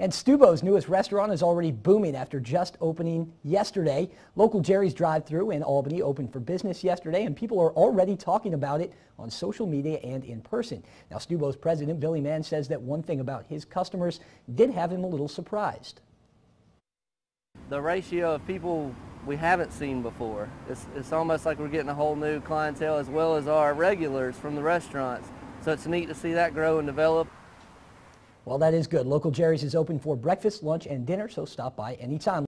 And Stewbo's newest restaurant is already booming after just opening yesterday. Local Jerry's drive-through in Albany opened for business yesterday and people are already talking about it on social media and in person. Now Stewbo's president Billy Mann says that one thing about his customers did have him a little surprised. The ratio of people we haven't seen before. It's, it's almost like we're getting a whole new clientele as well as our regulars from the restaurants. So it's neat to see that grow and develop. Well, that is good. Local Jerry's is open for breakfast, lunch, and dinner, so stop by anytime.